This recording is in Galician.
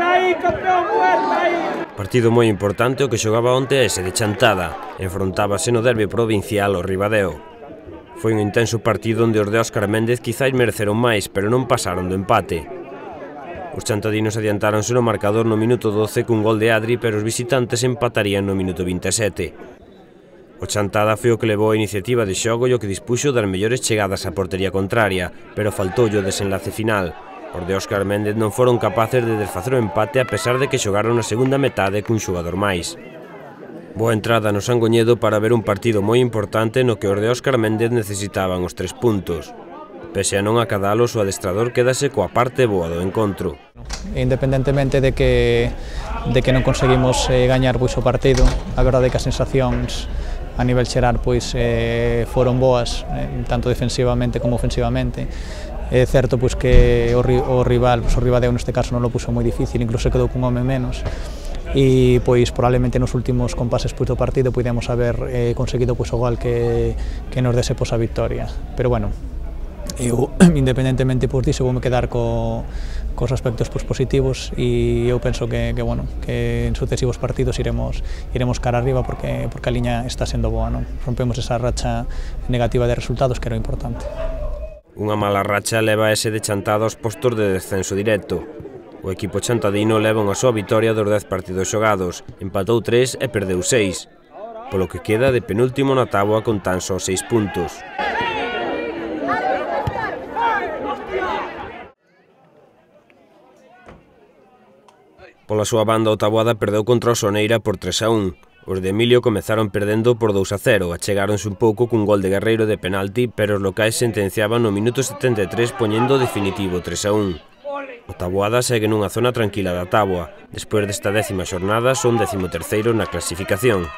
Aí, campeón, aí. Partido moi importante o que xogaba onte ese de Chantada. Enfrontábase no derbi provincial o Ribadeo. Foi un intenso partido onde os de Óscar Méndez quizáis mereceron máis, pero non pasaron do empate. Os chantadinos adiantáronse no marcador no minuto 12 cun gol de Adri, pero os visitantes empatarían no minuto 27. O Chantada foi o que levou a iniciativa de xogo e o que dispuxo das mellores chegadas á portería contraria, pero faltoulle o desenlace final. Os de Óscar Méndez non foron capaces de desfacer o empate a pesar de que xogaron a segunda metade cun xogador máis. Boa entrada no Sangoñedo para ver un partido moi importante no que os de Óscar Méndez necesitaban os tres puntos. Pese a non acadalos, o adestrador quedase coa parte boa do encontro. Independentemente de que, de que non conseguimos eh, gañar pois o partido, a verdade é que as sensacións a nivel xeral pois eh, foron boas eh, tanto defensivamente como ofensivamente. É certo pois que o, o rival, pois, o Ribadeo neste caso non lo puso moi difícil, incluso quedou cun home menos. E pois probablemente nos últimos compases pois, do partido podemos haber eh, conseguido pois, o gol que, que nos dese pois, a victoria. Pero bueno, eu independentemente por diso voume quedar co, cos aspectos pois, positivos e eu penso que, que, bueno, que en sucesivos partidos iremos iremos cara arriba porque porque a liña está sendo boa, non? Rompemos esa racha negativa de resultados que era importante. Unha mala racha leva ese de chantado aos postos de descenso directo. O equipo chantadino leva unha súa vitoria dos 10 partidos xogados, empatou 3 e perdeu 6, polo que queda de penúltimo na táboa con tan só 6 puntos. Pola súa banda o Taboada perdeu contra o Soneira por 3 a 1. Os de Emilio comezaron perdendo por 2 a 0, achegáronse un pouco cun gol de Guerreiro de penalti, pero os locais sentenciaban no minuto 73 poñendo definitivo 3 a 1. O Taboada segue nunha zona tranquila da táboa. Despois desta décima xornada son décimo terceiro na clasificación.